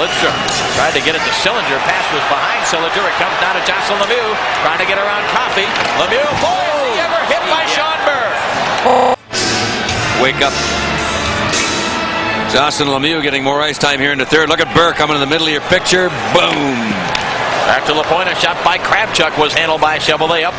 Lidstrom tried to get it to Sillinger. Pass was behind Sillinger. It comes down to Jocelyn Lemieux. Trying to get around Coffey. Lemieux. Boy, is he ever hit by Shawn Wake up. Jocelyn Lemieux getting more ice time here in the third. Look at Burke coming in the middle of your picture. Boom. Back to LaPointe. A shot by Kravchuk was handled by Cheveldae. up.